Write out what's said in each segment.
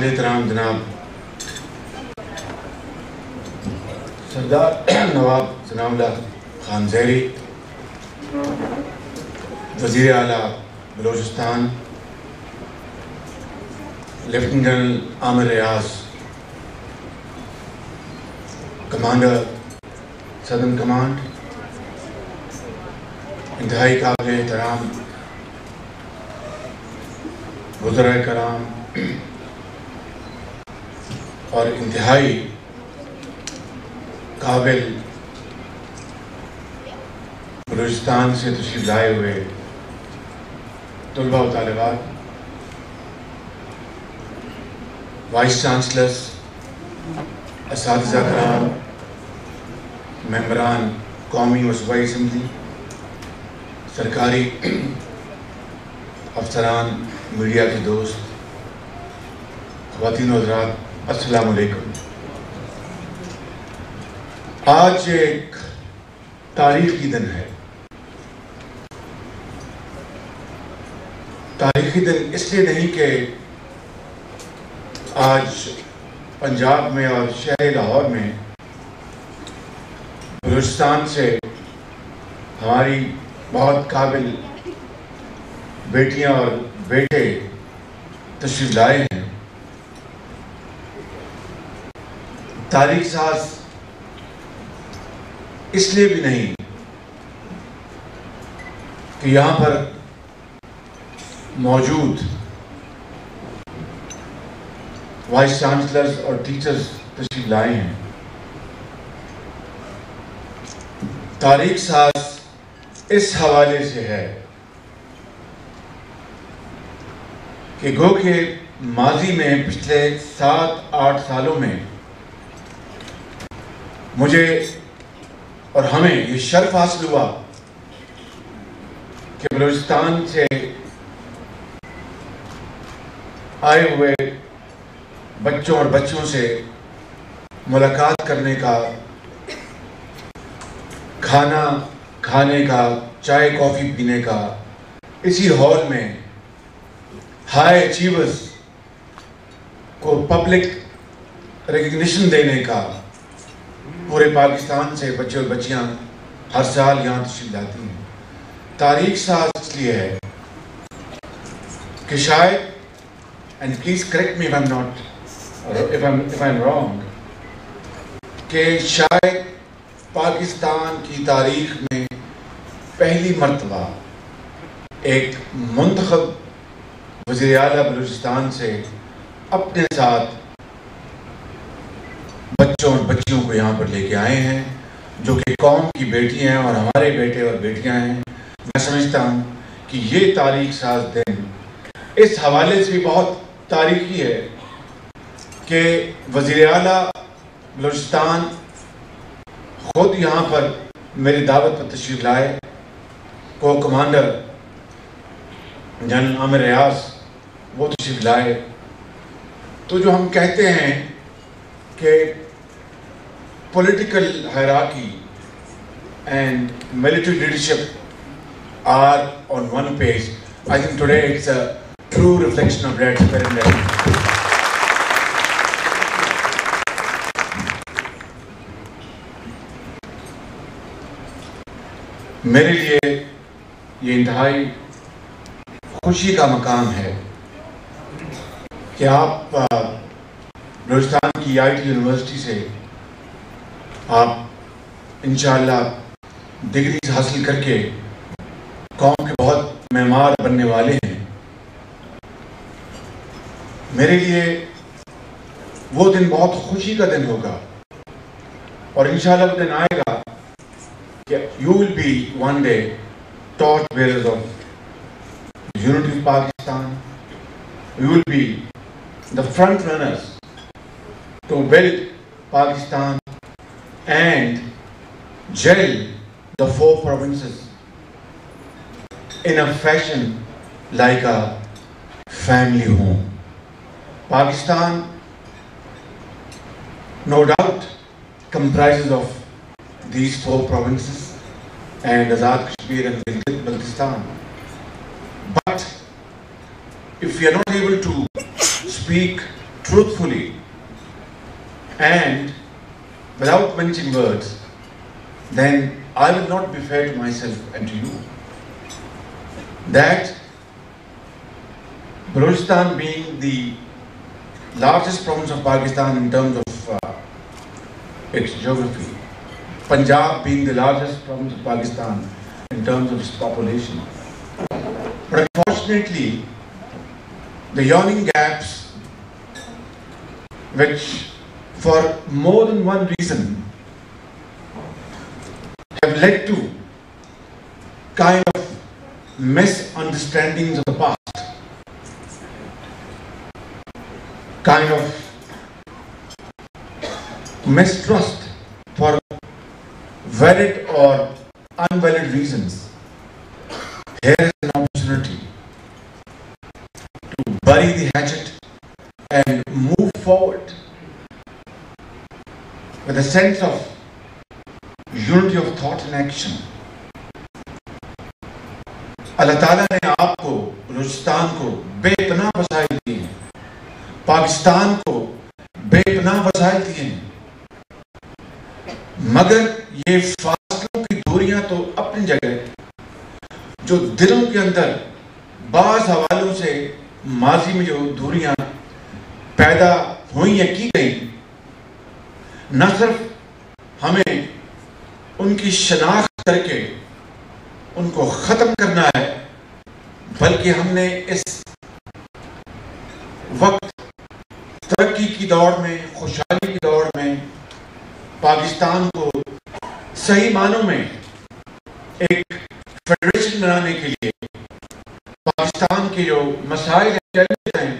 قابل احترام جناب۔ سردار نواب ثناء اللہ خان زہری، وزیر اعلیٰ Balochistan lieutenant general Aamir Riaz commander southern command, انتہائی قابل احترام وزراء کرام اور انتہائی قابل بلوچستان سے تشریف لائے ہوئے طلباء و طالبات، وائس چانسلرز، اساتذہ کرام، ممبران قومی و صوبائی اسمبلی، سرکاری افسران، میڈیا کے دوست، خواتین و حضرات السلام علیکم۔ آج ایک تاریخی دن ہے۔ تاریخی دن اس لیے نہیں کہ آج پنجاب میں اور شہر لاہور میں بلوچستان سے ہماری بہت قابل بیٹیاں اور بیٹے تشریف لائے ہیں۔ تاریخ ساز اس لیے بھی نہیں کہ یہاں پر موجود وائس چانسلرز اور ٹیچرز تشریف لائے ہیں۔ تاریخ ساز اس حوالے سے ہے کہ گو کہ ماضی میں پچھلے سات آٹھ سالوں میں مجھے اور ہمیں یہ شرف حاصل ہوا کہ بلوچستان سے آئے ہوئے بچوں اور بچوں سے ملاقات کرنے کا، کھانا کھانے کا، چائے، کافی پینے کا، اسی ہال میں ہائی اچیورز کو پبلک ریکگنیشن دینے کا پورے پاکستان سے بچے اور بچیاں ہر سال یہاں تشریف لاتی ہیں۔ تاریخ ساز اس لیے ہے کہ شاید and please correct me I'm not if I'm wrong کہ شاید پاکستان کی تاریخ میں پہلی مرتبہ ایک منتخب وزیر اعلیٰ بلوچستان سے اپنے ساتھ بچوں اور بچیوں کو یہاں پر لے کے آئے ہیں، جو کہ قوم کی بیٹی ہیں اور ہمارے بیٹے اور بیٹیاں ہیں۔ میں سمجھتا ہوں کہ یہ تاریخ ساز دن اس حوالے سے بھی بہت تاریخی ہے کہ وزیر اعلیٰ بلوچستان خود یہاں پر میری دعوت پر تشریف لائے۔ کو کمانڈر جنرل عامر ریاض وہ تشریف لائے۔ تو جو ہم کہتے ہیں کہ political hierarchy and military leadership are on one page I think today it's a true reflection of red aspirant میرے لیے یہ انتہائی خوشی کا مقام ہے کہ آپ بلوچستان کی آئی ٹی یونیورسٹی سے آپ انشاءاللہ ڈگریز حاصل کر کے قوم کے بہت معمار بننے والے ہیں۔ میرے لیے وہ دن بہت خوشی کا دن ہوگا۔ اور انشاءاللہ وہ دن آئے گا کہ you will be one day torch bearers of unity of Pakistan you will be the front runners to build Pakistan and jail the four provinces in a fashion like a family home. Pakistan, no doubt, comprises of these four provinces and Azad Kashmir and Gilgit Baltistan. But if we are not able to speak truthfully and without mentioning words, then I will not be fair to myself and to you. That Balochistan being the largest province of Pakistan in terms of uh, its geography, Punjab being the largest province of Pakistan in terms of its population. But unfortunately, the yawning gaps, which for more than one reason have led to kind of misunderstandings of the past, kind of mistrust for valid or unvalid reasons. Here is an opportunity to bury the hatchet and move forward with a sense of unity of thought and action. اللہ تعالیٰ نے آپ کو، بلوچستان کو بے پناہ وسائل دیے ہیں۔ پاکستان کو بے پناہ وسائل دیے ہیں۔ مگر یہ فاصلوں کی دوریاں تو اپنی جگہ، جو دلوں کے اندر بعض حوالوں سے ماضی میں جو دوریاں پیدا ہوئی یا کی گئی۔ نہ صرف ہمیں ان کی شناخت کر کے ان کو ختم کرنا ہے، بلکہ ہم نے اس وقت ترقی کی دوڑ میں، خوشحالی کی دوڑ میں، پاکستان کو صحیح معنوں میں ایک فیڈریشن بنانے کے لیے، پاکستان کے جو مسائل ہیں،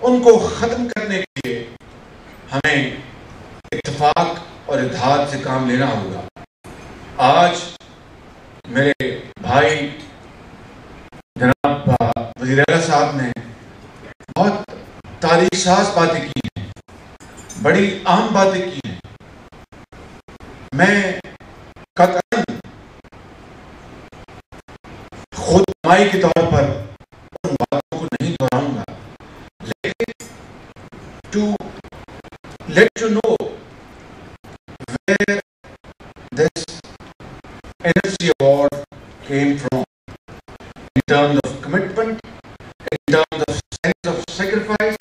ان کو ختم کرنے کے لیے ہمیں اتفاق اور اتحاد سے کام لینا ہوگا۔ آج میرے بھائی جناب وزیر اعلیٰ صاحب نے بہت تاریخ ساز باتیں کی ہیں، بڑی عام باتیں کی ہیں۔ میں قطعاً خود نمائی کے طور پر ان باتوں کو نہیں دہراؤں گا، لیکن to let you know terms of commitment, in terms of sense of sacrifice,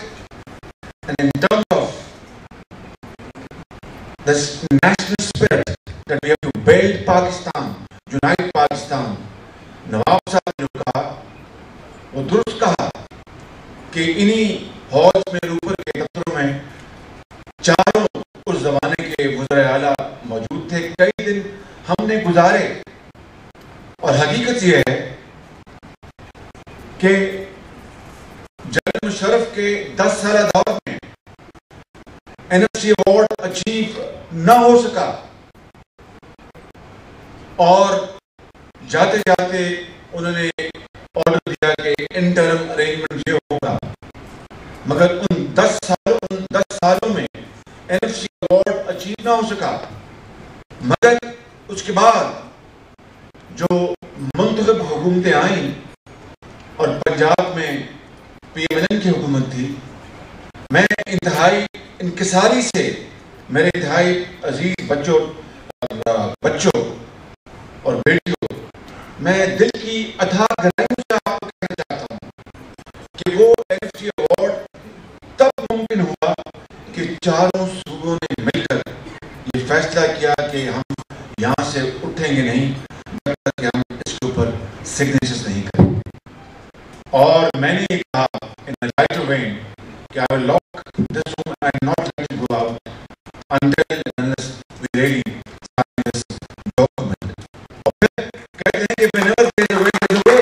and in terms of this national spirit that we have to build Pakistan, unite Pakistan. نواب صاحب نے کہا وہ درست کہا کہ انہی ہالس میں اوپر کے دفتروں میں چاروں اس زمانے کے وزراء اعلیٰ موجود تھے کئی دن ہم نے گزارے اور حقیقت یہ ہے کہ جنرل مشرف کے دس سالہ دور میں N F C award achieve نہ ہو سکا اور جاتے جاتے انہوں نے آرڈر دیا کہ انٹرم ارینجمنٹ یہ ہوگا۔ مگر ان دس سالوں ان دس سالوں میں N F C award achieve نہ ہو سکا۔ مگر اس کے بعد جو منتخب حکومتیں آئیں پنجاب میں پی ایم ایل کی حکومت تھی، میں انتہائی انکساری سے، میرے انتہائی عزیز بچوں بچوں اور بیٹیوں، میں دل کی اتھا گہرائیوں سے آپ کو کہنا چاہتا ہوں کہ وہ ایف سی ایوارڈ تب ممکن ہوا کہ چاروں صوبوں نے مل کر یہ فیصلہ کیا کہ ہم یہاں سے اٹھیں گے نہیں، جب تک کہ ہم اس کے اوپر سگنیچرز نہیں کریں Or many in a lighter vein, I will lock this room and not let it go out until unless we really sign this document. Okay? If we never say the way, there's a way.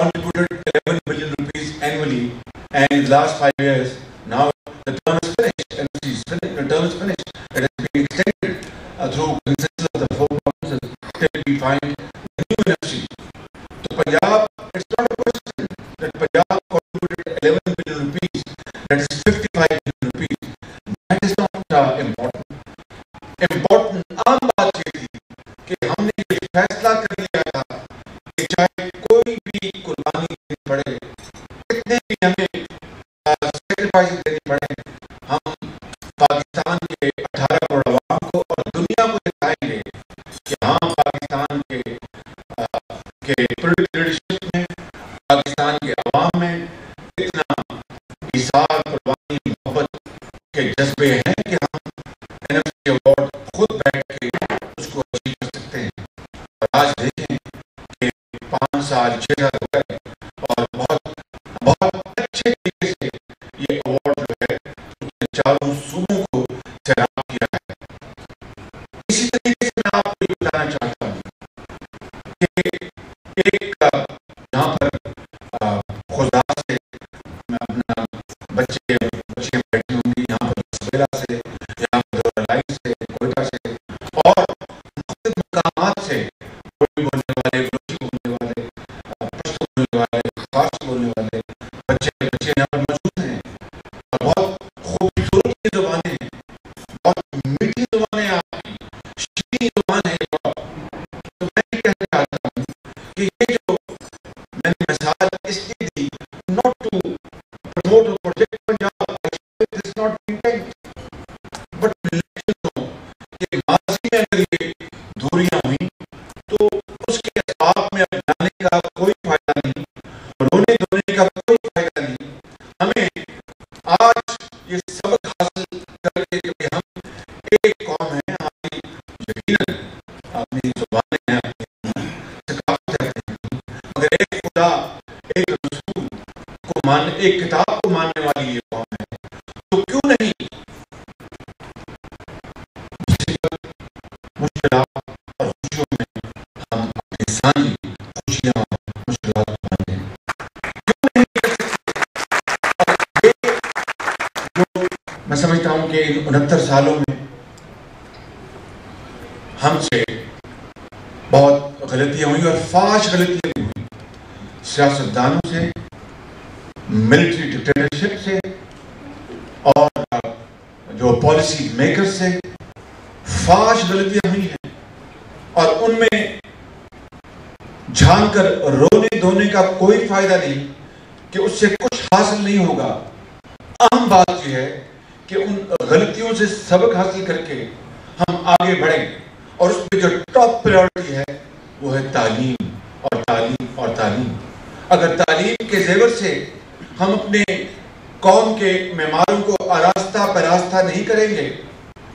contributed 11 billion rupees annually and in the last five years finished and it's finished, the term is finished it has been extended uh, through consensus of the four provinces till we find a new NFC so Punjab it's not a question that Punjab contributed 11 billion rupees that is 55 billion rupees that is not uh, important important عام بات یہ تھی یہ فیصلہ کر لیا تھا کہ چاہے کوئی بھی قربانی دینی پڑے کتنے بھی ہمیں سیکریفائز دینی پڑے ہم کے کے پولیٹیکل لیڈرشپ میں، پاکستان کے عوام میں اتنا اظہار قربانی، محبت کے جذبے ہیں کہ ہم این ایف سی ایوارڈ خود بیٹھ کے اس کو اچیو کر سکتے ہیں۔ اور آج دیکھیں کہ پانچ سال، چھ سال ہو گئے اور بہت بہت اچھے طریقے سے یہ ایوارڈ جو ہے چاروں ماضی میں دوریاں ہوئیں، تو اس کے اسباب میں اب جانے کا کوئی فائدہ نہیں، رونے دھونے کا کوئی فائدہ نہیں۔ ہمیں آج یہ سبق حاصل کر کے کہ ہم ایک قوم ہے ہماری یقیناً اپنی زبانیں ہیں اپنی ثقافت ہے مگر ایک خدا، ایک رسول کو مان ایک کتاب کہ انہتر سالوں میں ہم سے بہت غلطیاں ہوئی اور فاش غلطیاں بھی ہوئی سیاستدانوں سے ملٹری ڈکٹیٹرشپ سے اور جو پالیسی میکر سے فاش غلطیاں ہوئی ہیں۔ اور ان میں جھان کر رونے دھونے کا کوئی فائدہ نہیں کہ اس سے کچھ حاصل نہیں ہوگا۔ اہم بات یہ ہے کہ ان غلطیوں سے سبق حاصل کر کے ہم آگے بڑھیں۔ اور اس پہ جو ٹاپ پریورٹی ہے، وہ ہے تعلیم اور تعلیم اور تعلیم۔ اگر تعلیم کے زیور سے ہم اپنے قوم کے معماروں کو آراستہ پراستہ نہیں کریں گے،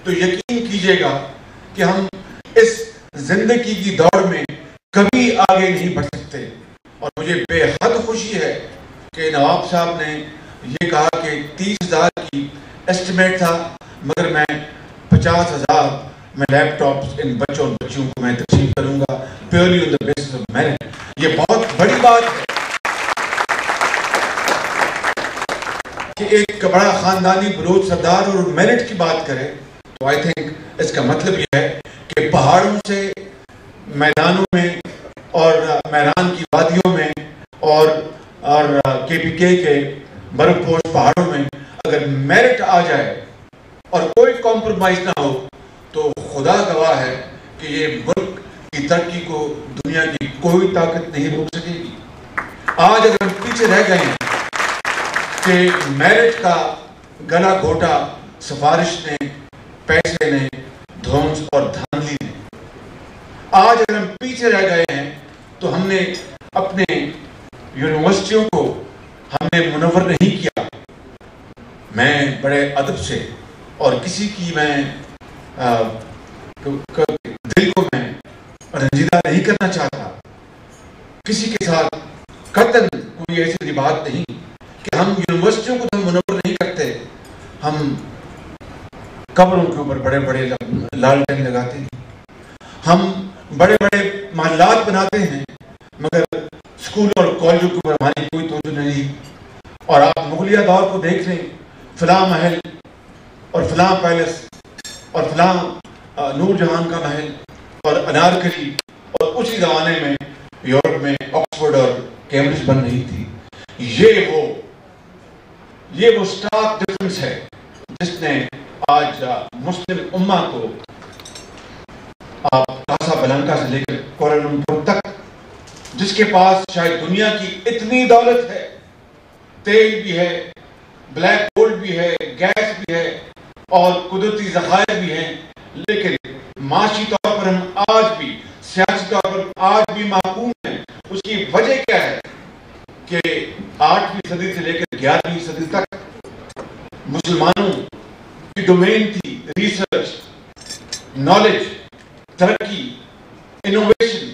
تو یقین کیجیے گا کہ ہم اس زندگی کی دوڑ میں کبھی آگے نہیں بڑھ سکتے۔ اور مجھے بے حد خوشی ہے کہ نواب صاحب نے یہ کہا کہ تیس ہزار کی ایسٹیمیٹ تھا، مگر میں پچاس ہزار میں لیپ ٹاپس ان بچوں اور بچیوں کو میں تقسیم کروں گا۔ Purely on the basis of merit یہ بہت بڑی بات ہے کہ ایک بڑا خاندانی بلوچ سردار اور میرٹ کی بات کرے، تو آئی تھنک اس کا مطلب یہ ہے کہ پہاڑوں سے، میدانوں میں اور میران کی وادیوں میں اور اور کے پی کے کے برف پوش پہاڑوں میں اگر میرٹ آ جائے اور کوئی کمپرومائز نہ ہو، تو خدا گواہ ہے کہ یہ ملک کی ترقی کو دنیا کی کوئی طاقت نہیں روک سکے گی۔ آج اگر ہم پیچھے رہ گئے ہیں کہ میرٹ کا گلا گھوٹا سفارش نے، پیسے نے دھونس اور دھاندلی نے۔ آج اگر ہم پیچھے رہ گئے ہیں تو ہم نے اپنے یونیورسٹیوں کو ہم نے منور نہیں کیا۔ میں بڑے ادب سے اور کسی کی میں دل کو میں رنجیدہ نہیں کرنا چاہتا۔ کسی کے ساتھ قطن کوئی ایسی بات نہیں کہ ہم یونیورسٹیوں کو ہم منور نہیں کرتے۔ ہم قبروں کے اوپر بڑے بڑے لالٹین لگاتے ہیں۔ ہم بڑے بڑے محلات بناتے ہیں، مگر اسکول اور کالجوں کے اوپر ہماری کوئی توجہ نہیں۔ اور آپ مغلیہ دور کو دیکھ لیں، فلاں محل اور فلاں پیلس اور فلاں نور جہان کا محل اور انارکلی اور اسی زمانے میں یورپ میں آکسفورڈ اور کیمبرج بن رہی تھی۔ یہ وہ یہ وہ سٹارک ڈفرنس ہے جس نے آج مسلم امہ کو آپ کاسا سلنکا سے لے کر کورالمپور تک جس کے پاس شاید دنیا کی اتنی دولت ہے، تیل بھی ہے بلیک گولڈ بھی ہے گیس بھی ہے، اور قدرتی ذخائر بھی ہیں، لیکن معاشی طور پر ہم آج بھی، سیاسی طور پر آج بھی معقوم ہیں۔ اس کی وجہ کیا ہے کہ آٹھویں صدی سے لے کر گیارہویں صدی تک مسلمانوں کی ڈومین تھی ریسرچ نالج ترقی انوویشن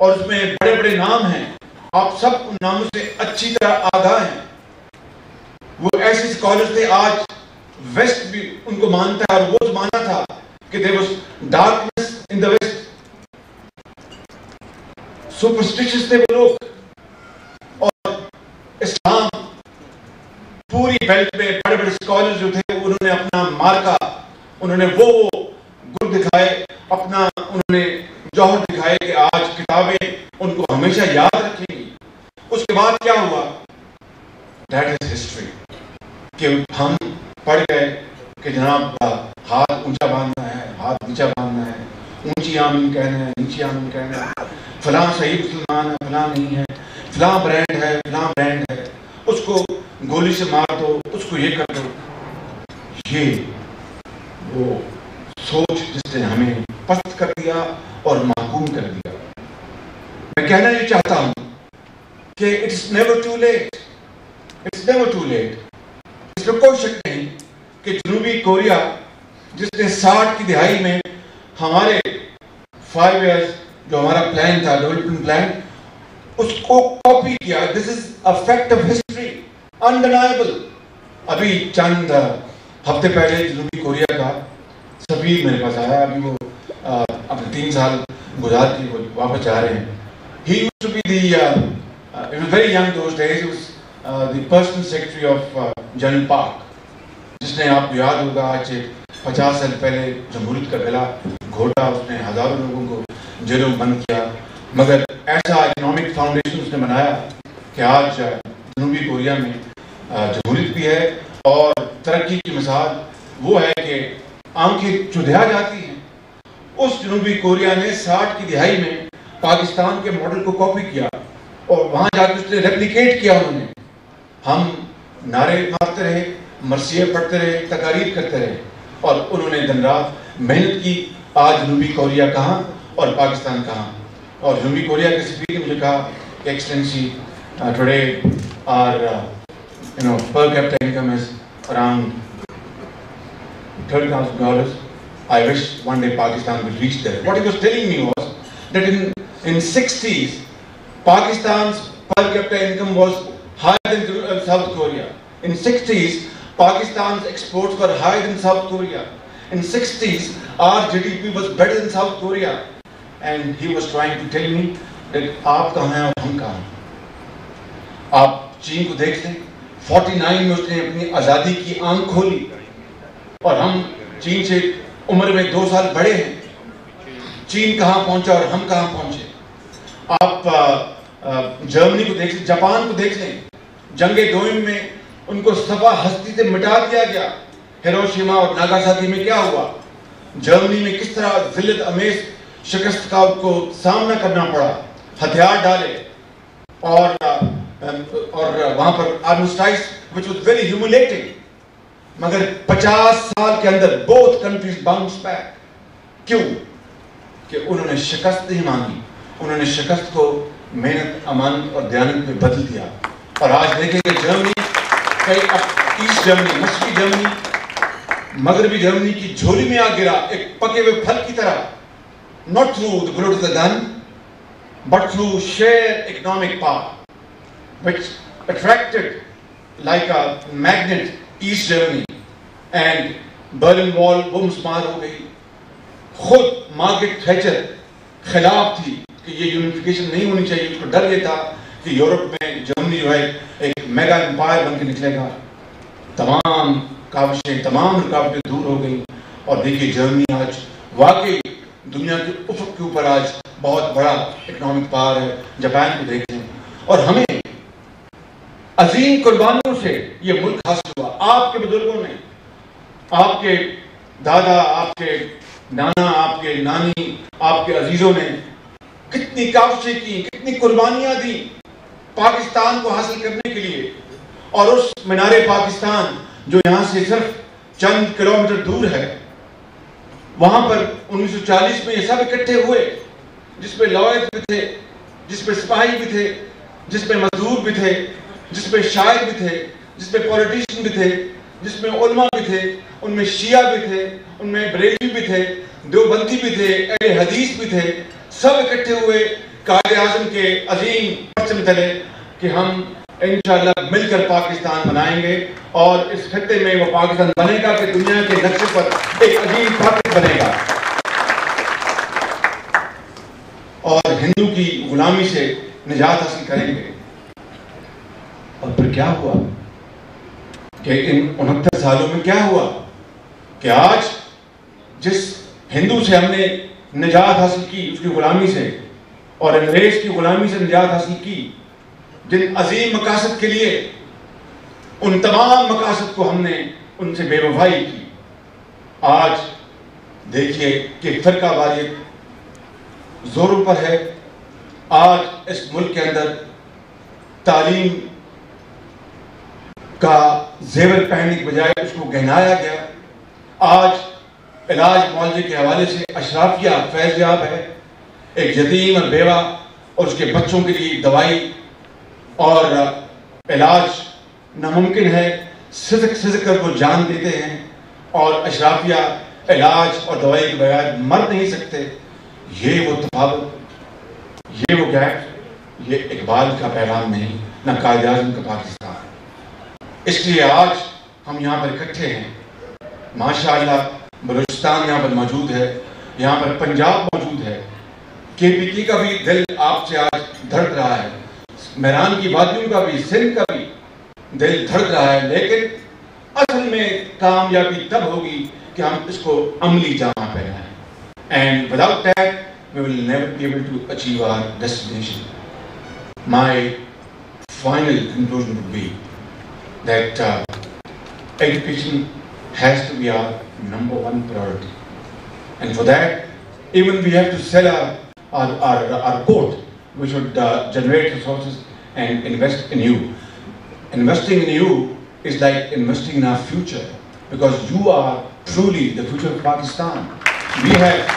اور اس میں بڑے بڑے نام ہیں۔ آپ سب ان ناموں سے اچھی طرح آگاہ ہیں۔ وہ ایسے اسکالر تھے، آج ویسٹ بھی ان کو مانتا ہے اور وہ مانا تھا کہ there was darkness in the west superstitious تھے وہ لوگ۔ اور اسلام پوری بیلٹ میں بڑے بڑے اسکالر جو تھے، انہوں نے اپنا مارکا انہوں نے وہ گر دکھائے، اپنا انہوں نے جوہر دکھائے کہ آج کتابیں ان کو ہمیشہ یاد رکھیں گی۔ اس کے بعد کیا ہوا؟ That is history. کہ ہم پڑھ گئے کہ جناب ہاتھ اونچا باندھنا ہے، ہاتھ نیچا باندھنا ہے، اونچی آمین کہنا ہے، نیچی آمین کہنا ہے۔ فلاں صحیح مسلمان ہے، فلاں نہیں ہے۔ فلاں برینڈ ہے، فلاں برینڈ ہے۔ اس کو گولی سے مار دو، اس کو یہ کر دو۔ یہ وہ سوچ جس نے ہمیں پست کر دیا اور محکوم کر دیا میں کہنا یہ چاہتا ہوں کہ it's never too late it's never too late اس میں کوئی شک نہیں کہ جنوبی کوریا جس نے ساٹھ کی دہائی میں ہمارے فائیو ایئرس جو ہمارا پلان تھا ڈیولپمنٹ پلان اس کو کاپی کیا this is a fact of history undeniable ابھی چند ہفتے پہلے جنوبی کوریا کا سبھی میرے پاس آیا ابھی وہ اپنے تین سال گزار کے واپس جا رہے ہیں he used to be the it was very young those days the personal secretary of general Park جس نے آپ کو یاد ہوگا، آج پچاس سال پہلے جمہوریت کا گلا گھوٹا اس نے ہزاروں لوگوں کو جیلوں بند کیا۔ مگر ایسا اکنامک فاؤنڈیشن اس نے بنایا کہ آج جنوبی کوریا میں جمہوریت بھی ہے اور ترقی کی مثال وہ ہے کہ آنکھیں چدھیا جاتی ہیں۔ اس جنوبی کوریا نے ساٹھ کی دہائی میں پاکستان کے ماڈل کو کاپی کیا اور وہاں جا کے اس نے ریپلیکیٹ کیا انہوں نے۔ ہم نعرے مارتے رہے، مرثیے پڑھتے رہے، تقاریر کرتے رہے۔ اور انہوں نے دن رات محنت کی، آج جنوبی کوریا کہاں اور پاکستان کہاں۔ اور جنوبی کوریا کے سفیر نے مجھے کہا کہ excellency today are you know per capita income is around thirty thousand dollars I wish one day Pakistan will reach there. What he was telling me was that in in 60s, Pakistan's per capita income was higher than South Korea. In 60s, Pakistan's exports were higher than South Korea. In 60s, our GDP was better than South Korea. And he was trying to tell me that آپ کہاں ہیں اور ہم کہاں ہیں آپ چین کو دیکھ لیں 49 میں اس نے اپنی آزادی کی آنکھ کھولی اور ہم چین سے عمر میں دو سال بڑے ہیں چین کہاں پہنچا اور ہم کہاں پہنچے آپ جرمنی کو دیکھ لیں، جاپان کو دیکھ لیں۔ جنگ دوئم میں ان کو صفا ہستی سے مٹا دیا گیا۔ ہیروشیما اور ناگاساکی میں کیا ہوا؟ جرمنی میں کس طرح ذلت امیز شکست کا کو سامنا کرنا پڑا؟ ہتھیار ڈالے۔ اور اور وہاں پر آرمسٹائز which was very humiliating مگر پچاس سال کے اندر بوتھ کنٹریز باؤنس بیک کیوں؟ کہ انہوں نے شکست نہیں مانگی۔ انہوں نے شکست کو محنت امانت اور دیانت میں بدل دیا۔ اور آج دیکھیں کہ جرمنی، کئی ایسٹ جرمنی، مشرقی جرمنی، مغربی جرمنی کی جھولی میں آ گرا، ایک پکے ہوئے پھل کی طرح۔ Not through the blood of the gun but through sheer economic power which attracted like a magnet East Germany and Berlin Wall وہ مسمار ہو گئی خود مارکٹ تھیچر خلاف تھی کہ یہ یونیفیکیشن نہیں ہونی چاہیے، اس کو ڈر یہ تھا کہ یورپ میں جرمنی جو ہے، ایک میگا امپائر بن کے نکلے گا۔ تمام کاوشیں، تمام رکاوٹیں دور ہو گئی اور دیکھیے جرمنی آج واقعی دنیا کے افق کے اوپر آج بہت بڑا اکنامک پاور ہے، جاپان کو دیکھیں۔ اور ہمیں عظیم قربانیوں سے یہ ملک حاصل ہوا۔ آپ کے بزرگوں نے، آپ کے دادا، آپ کے نانا، آپ کے نانی، آپ کے عزیزوں نے کتنی کاوشیں کی، کتنی قربانیاں دی پاکستان کو حاصل کرنے کے لیے۔ اور اس مینار پاکستان جو یہاں سے صرف چند کلومیٹر دور ہے، وہاں پر انیس سو چالیس میں یہ سب اکٹھے ہوئے، جس پہ لوائد بھی تھے، جس پہ سپاہی بھی تھے، جس پہ مزدور بھی تھے، جس پہ شاعر بھی تھے، جس پہ پولیٹیشن بھی تھے، جس میں علماء بھی تھے، ان میں شیعہ بھی تھے، ان میں بریلی بھی تھے، دیوبندی بھی تھے، اہل حدیث بھی تھے۔ سب اکٹھے ہوئے قائد اعظم کے عظیم پرچم تلے کہ ہم انشاءاللہ مل کر پاکستان بنائیں گے اور اس خطے میں وہ پاکستان بنے گا کہ دنیا کے نقشے پر ایک عظیم طاقت بنے گا۔ اور ہندو کی غلامی سے نجات حاصل کریں گے۔ اور پھر کیا ہوا؟ کہ ان انہتر سالوں میں کیا ہوا کہ آج جس ہندو سے ہم نے نجات حاصل کی اس کی غلامی سے اور انگریز کی غلامی سے نجات حاصل کی۔ جن عظیم مقاصد کے لیے ان تمام مقاصد کو ہم نے ان سے بے وفائی کی۔ آج دیکھیے کہ فرقہ واریت زوروں پر ہے۔ آج اس ملک کے اندر تعلیم کا زیور پہننے کے بجائے اس کو گہنایا گیا۔ آج علاج معالجے کے حوالے سے اشرافیہ فیض یاب ہے، ایک یتیم اور بیوہ اور اس کے بچوں کے لیے دوائی اور علاج ناممکن ہے۔ سزک سزک کر وہ جان دیتے ہیں اور اشرافیہ علاج اور دوائی کے بغیر مر نہیں سکتے۔ یہ وہ تفاوت، یہ وہ گیپ، یہ اقبال کا پیغام نہیں، نہ قائد اعظم کا پاکستان۔ اس لیے آج ہم یہاں پر اکٹھے ہیں۔ ماشاءاللہ بلوچستان یہاں پر موجود ہے یہاں پر پنجاب موجود ہے۔ کے پی ٹی کا بھی دل آپ سے آج دھڑک رہا ہے۔ میران کی وادیوں کا بھی سندھ کا بھی دل دھڑک رہا ہے لیکن اصل میں کامیابی تب ہوگی کہ ہم اس کو عملی جامع پہنائیں۔ And without that we will never be able to achieve our destination. My final conclusion would be that uh, education has to be our number one priority. And for that, even we have to sell our, our, our, our port, we should uh, generate resources and invest in you. Investing in you is like investing in our future because you are truly the future of Pakistan. We have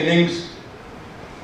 innings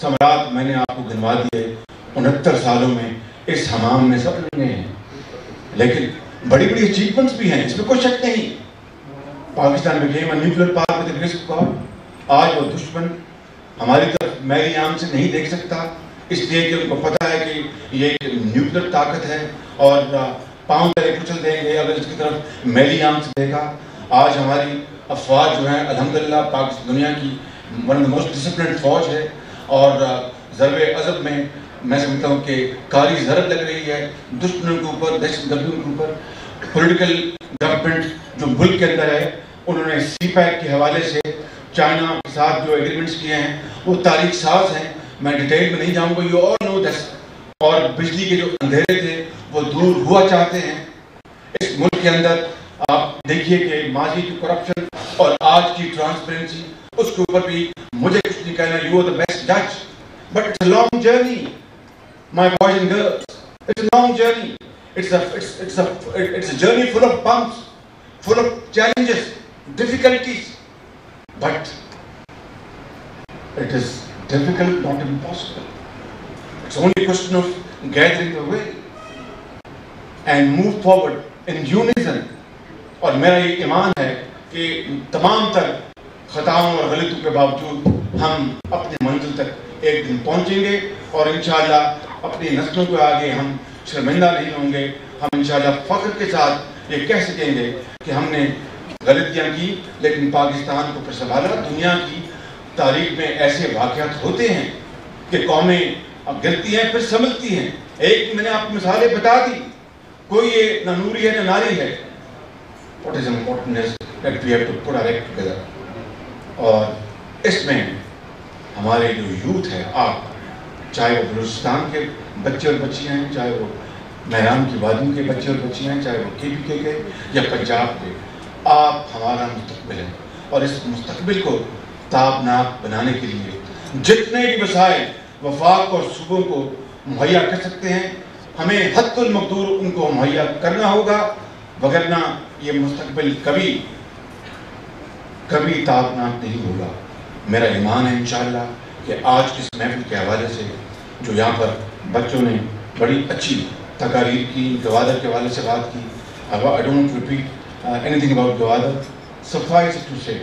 سمرات میں نے آپ کو گنوا دیے انہتر سالوں میں اس حمام میں سب لگے ہیں لیکن بڑی بڑی اچیومنٹس بھی ہیں، اس میں کوئی شک نہیں۔ پاکستان میں گیم نیوکلر پاور میں رسک کا آج وہ دشمن ہماری طرف میری آم سے نہیں دیکھ سکتا۔ اس لیے کہ ان کو پتہ ہے کہ یہ ایک نیوکلر طاقت ہے اور پاؤں پہ کچل دیں گے، اگر اس کی طرف میری آم سے دیکھا۔ آج ہماری افواج جو ہیں، الحمدللہ پاکستان دنیا کی one of the most disciplined فوج ہے۔ اور ضرب عزب میں میں سمجھتا ہوں کہ کاری ضرب لگ رہی ہے دشمنوں کے اوپر دہشت گردوں کے اوپر۔ پولیٹیکل گورنمنٹ جو ملک کے اندر ہے، انہوں نے سی پیک کے حوالے سے چائنا کے ساتھ جو ایگریمنٹس کیے ہیں، وہ تاریخ ساز ہیں۔ میں ڈیٹیل میں نہیں جاؤں گا یو آل نو دس اور بجلی کے جو اندھیرے تھے، وہ دور ہوا چاہتے ہیں۔ اس ملک کے اندر آپ دیکھیے کہ ماضی کی کرپشن اور آج کی ٹرانسپیرنسی اس کے اوپر بھی مجھے کچھ نہیں کہنا یو آر دا بیسٹ جج but it's a long journey my boys and girls it's a long journey it's it's it's a journey full of bumps full of challenges difficulties but it is difficult not impossible it's only question of gathering the way and move forward in unison اور میرا یہ ایمان ہے کہ تمام تر خطاؤں اور غلطوں کے باوجود ہم اپنے منزل تک ایک دن پہنچیں گے اور انشاءاللہ اپنی نسلوں کے آگے ہم شرمندہ نہیں ہوں گے۔ ہم انشاءاللہ فخر کے ساتھ یہ کہہ سکیں گے کہ ہم نے غلطیاں کی، لیکن پاکستان کو پھر سنبھالا۔ دنیا کی تاریخ میں ایسے واقعات ہوتے ہیں کہ قومیں اب گرتی ہیں، پھر سمجھتی ہیں۔ ایک میں نے آپ کو مثالیں بتا دی۔ کوئی یہ نہ نوری ہے نہ ناری ہے۔ What is important is that we have to put our act together اور اس میں ہمارے جو یوتھ ہے، آپ، چاہے وہ بلوچستان کے بچے اور بچیاں ہیں، چاہے وہ میرام کی وادیوں کے بچے اور بچیاں چاہے وہ کے پی کے کے یا پنجاب کے، آپ ہمارا مستقبل ہیں۔ اور اس مستقبل کو تابناک بنانے کے لیے جتنے بھی وسائل وفاق اور صوبوں کو مہیا کر سکتے ہیں، ہمیں حد المقدور ان کو مہیا کرنا ہوگا۔ وگرنہ یہ مستقبل کبھی کبھی تابناک نہیں ہوگا۔ میرا ایمان ہے انشاءاللہ کہ آج کس محفل کے حوالے سے جو یہاں پر بچوں نے بڑی اچھی تقاریر کی گوادر کے حوالے سے بات کی I don't repeat uh, anything about Gwadar suffice to say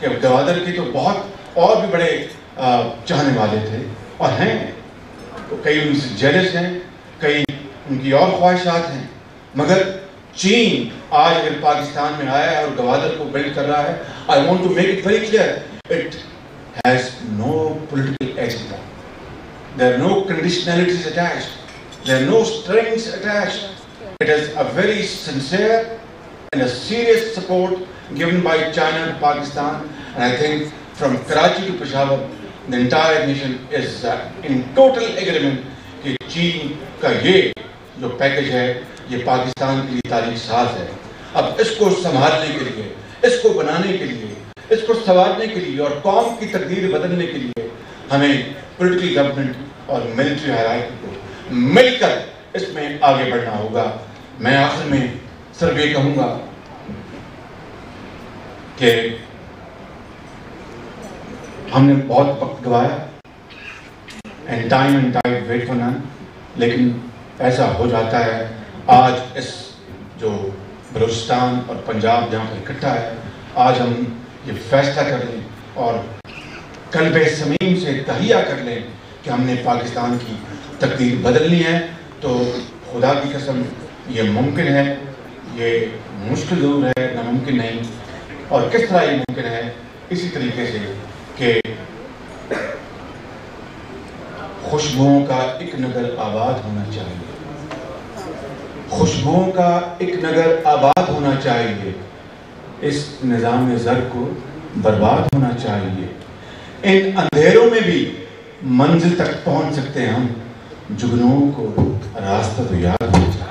کہ گوادر کی تو بہت اور بھی بڑے uh, چاہنے والے تھے اور ہیں۔ کئی ان سے جیلس ہیں کئی ان کی اور خواہشات ہیں۔ مگر چین آج اگر پاکستان میں آیا ہے اور گوادر کو بلڈ کر رہا ہے I want to make it very clear it has no political agenda there are no conditionalities attached there are no strings attached it is a very sincere and a serious support given by China and Pakistan and I think from Karachi to Peshawar the entire nation is uh, in total agreement کہ چین کا یہ جو package ہے یہ پاکستان کے لیے تاریخ ساز ہے۔ اب اس کو سنبھالنے کے لیے، اس کو بنانے کے لیے، اس کو سوارنے کے لیے اور قوم کی تقدیر بدلنے کے لیے ہمیں پولیٹیکل گورنمنٹ اور ملٹری حیرائٹ کو مل کر اس میں آگے بڑھنا ہوگا۔ میں آخر میں صرف یہ کہوں گا کہ ہم نے بہت وقت گوایا and time and time wait for none لیکن ایسا ہو جاتا ہے آج اس جو بلوچستان اور پنجاب جہاں پر اکٹھا ہے، آج ہم یہ فیصلہ کر لیں اور قلب سمیم سے تہیہ کر لیں کہ ہم نے پاکستان کی تقدیر بدلنی ہے۔ تو خدا کی قسم، یہ ممکن ہے، یہ مشکل ضرور ہے، ناممکن نہیں۔ اور کس طرح یہ ممکن ہے؟ اسی طریقے سے کہ خوشبوؤں کا ایک نگر آباد ہونا چاہیے۔ خوشبوؤں کا ایک نگر آباد ہونا چاہیے۔ اس نظام زر کو برباد ہونا چاہیے۔ ان اندھیروں میں بھی منزل تک پہنچ سکتے ہیں ہم۔ جگنوں کو راستہ تو یاد ہو جائے